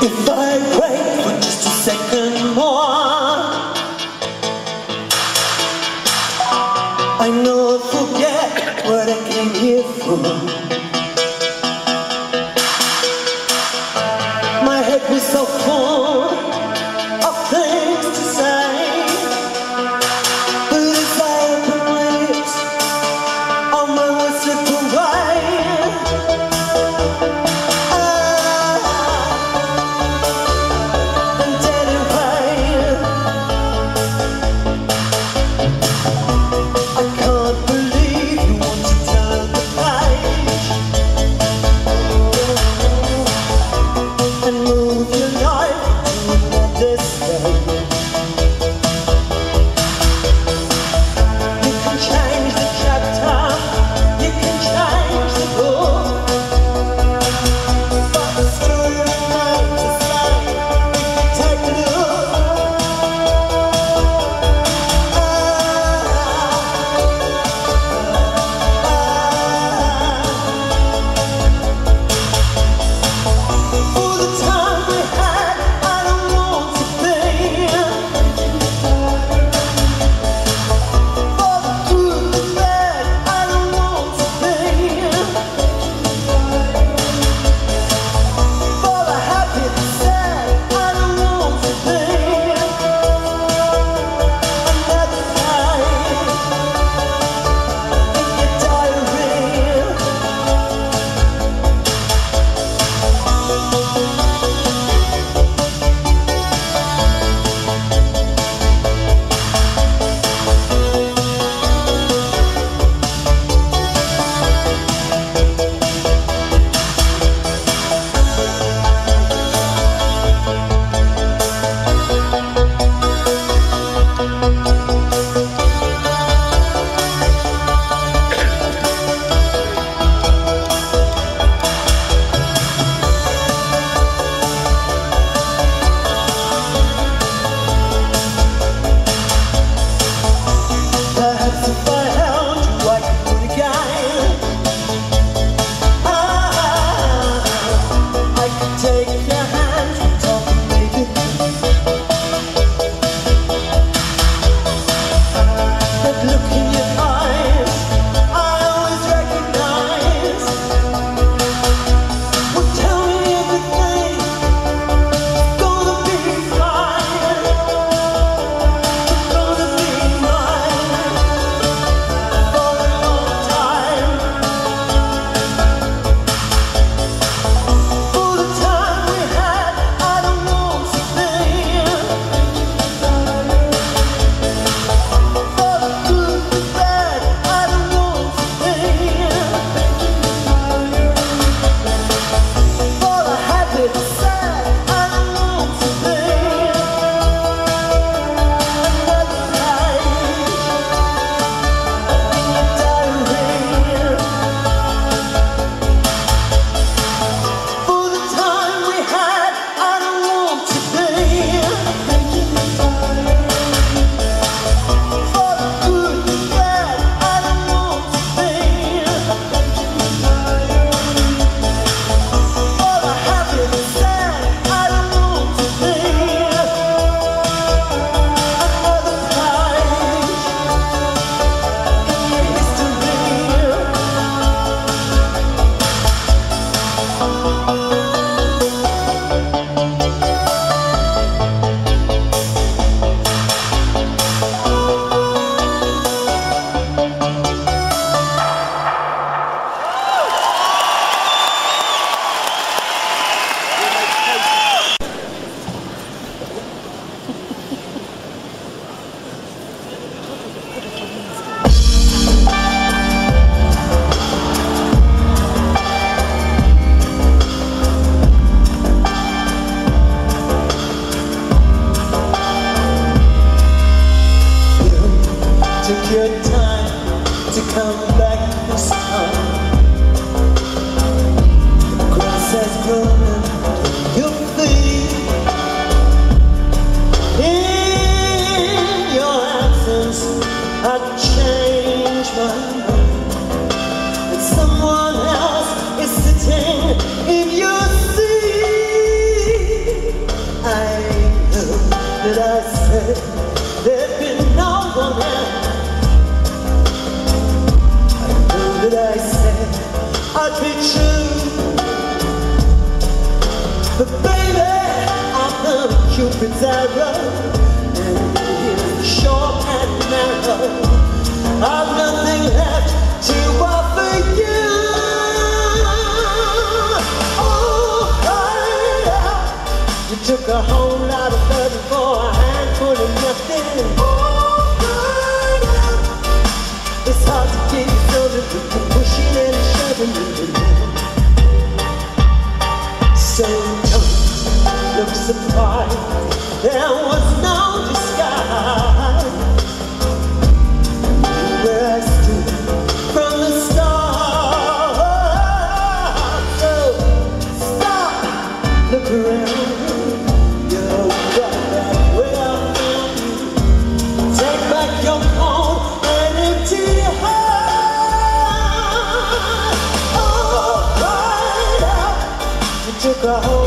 If I there'd been no one else. I know that I said I'd be true. But baby, I'm Cupid's arrow, and here's the short and narrow. I've nothing left to offer you. Oh, took a whole lot of love for a handful of nothing. It's hard to get you so that we can pushing and. There was Took whole